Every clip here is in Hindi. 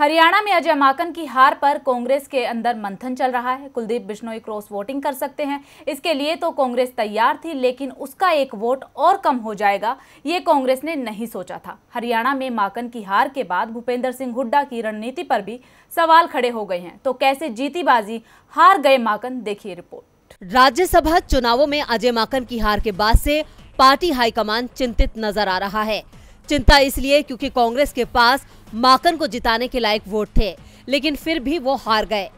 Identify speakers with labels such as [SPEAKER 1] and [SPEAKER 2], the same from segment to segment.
[SPEAKER 1] हरियाणा में अजय माकन की हार पर कांग्रेस के अंदर मंथन चल रहा है। कुलदीप बिश्नोई क्रॉस वोटिंग कर सकते हैं। इसके लिए तो कांग्रेस तैयार थी, लेकिन उसका एक वोट और कम हो जाएगा, ये कांग्रेस ने नहीं सोचा था। हरियाणा में माकन की हार के बाद भूपेंद्र सिंह हुड्डा की रणनीति पर भी सवाल खड़े हो गए हैं। तो कैसे जीती बाजी हार गए माकन, देखिए रिपोर्ट।
[SPEAKER 2] राज्यसभा चुनावों में अजय माकन की हार के बाद से पार्टी हाईकमान चिंतित नज़र आ रहा है। चिंता इसलिए क्योंकि कांग्रेस के पास माकन को जिताने के लायक वोट थे, लेकिन फिर भी वो हार गए।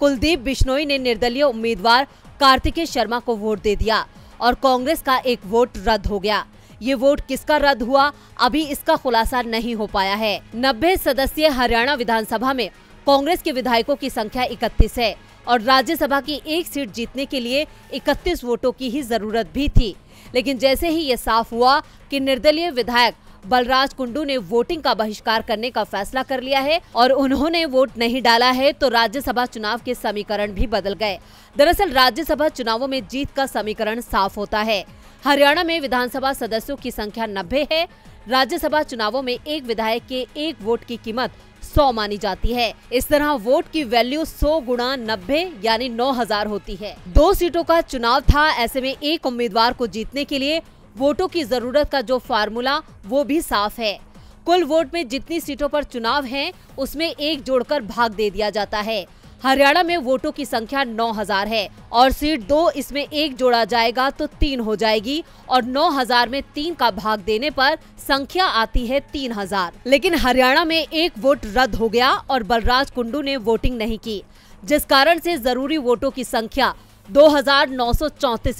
[SPEAKER 2] कुलदीप बिश्नोई ने निर्दलीय उम्मीदवार कार्तिकेय शर्मा को वोट दे दिया और कांग्रेस का एक वोट रद्द हो गया। ये वोट किसका रद्द हुआ, अभी इसका खुलासा नहीं हो पाया है। नब्बे सदस्य हरियाणा विधानसभा में कांग्रेस के विधायकों की संख्या इकतीस है और राज्यसभा की एक सीट जीतने के लिए 31 वोटों की ही ज़रूरत भी थी। लेकिन जैसे ही ये साफ़ हुआ कि निर्दलीय विधायक बलराज कुंडू ने वोटिंग का बहिष्कार करने का फैसला कर लिया है और उन्होंने वोट नहीं डाला है तो राज्यसभा चुनाव के समीकरण भी बदल गए। दरअसल राज्यसभा चुनावों में जीत का समीकरण साफ़ होता है। हरियाणा में विधानसभा सदस्यों की संख्या नब्बे है। राज्यसभा चुनावों में एक विधायक के एक वोट की कीमत सौ मानी जाती है। इस तरह वोट की वैल्यू सौ गुणा नब्बे, यानी नौ हज़ार होती है। दो सीटों का चुनाव था ऐसे में एक उम्मीदवार को जीतने के लिए वोटों की ज़रूरत का जो फार्मूला, वो भी साफ़ है। कुल वोट में जितनी सीटों पर चुनाव है, उसमें एक जोड़कर भाग दे दिया जाता है। हरियाणा में वोटों की संख्या 9000 है और सीट दो इसमें एक जोड़ा जाएगा तो तीन हो जाएगी और 9000 में तीन का भाग देने पर संख्या आती है 3000 लेकिन हरियाणा में एक वोट रद्द हो गया और बलराज कुंडू ने वोटिंग नहीं की, जिस कारण से ज़रूरी वोटों की संख्या दो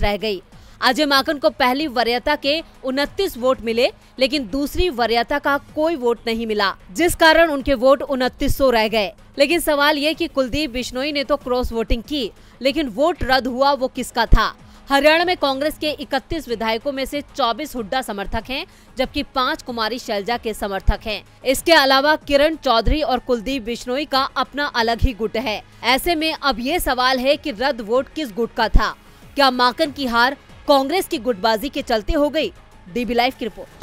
[SPEAKER 2] रह गई। अजय माकन को पहली वरीयता के उनतीस वोट मिले लेकिन दूसरी वरीयता का कोई वोट नहीं मिला जिस कारण उनके वोट उनतीस रह गए। लेकिन सवाल ये कि कुलदीप बिश्नोई ने तो क्रॉस वोटिंग की लेकिन वोट रद्द हुआ वो किसका था? हरियाणा में कांग्रेस के 31 विधायकों में से 24 हुड्डा समर्थक हैं, जबकि पाँच कुमारी शैलजा के समर्थक हैं। इसके अलावा किरण चौधरी और कुलदीप बिश्नोई का अपना अलग ही गुट है। ऐसे में अब ये सवाल है कि रद्द वोट किस गुट का था? क्या माकन की हार कांग्रेस की गुटबाजी के चलते हो गई। डीबी लाइव की रिपोर्ट।